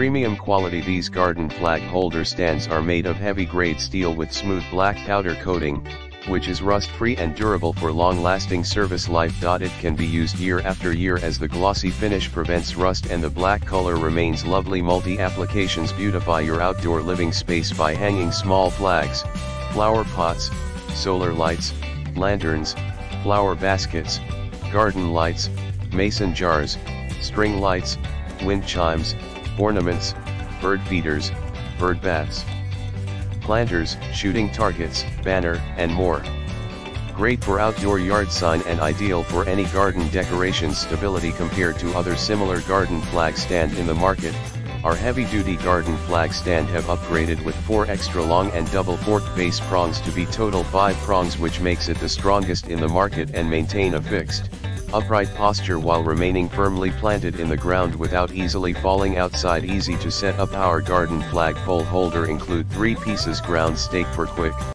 Premium quality These garden flag holder stands are made of heavy grade steel with smooth black powder coating, which is rust-free and durable for long-lasting service life. It can be used year after year as the glossy finish prevents rust and the black color remains lovely multi-applications beautify your outdoor living space by hanging small flags, flower pots, solar lights, lanterns, flower baskets, garden lights, mason jars, string lights, wind chimes, ornaments, bird feeders, bird baths planters, shooting targets, banner, and more. Great for outdoor yard sign and ideal for any garden decoration stability compared to other similar garden flag stand in the market. Our heavy-duty garden flag stand have upgraded with 4 extra long and double forked base prongs to be total 5 prongs which makes it the strongest in the market and maintain a fixed, upright posture while remaining firmly planted in the ground without easily falling outside. Easy to set up our garden flagpole holder. Include 3 pieces. Ground stake for quick,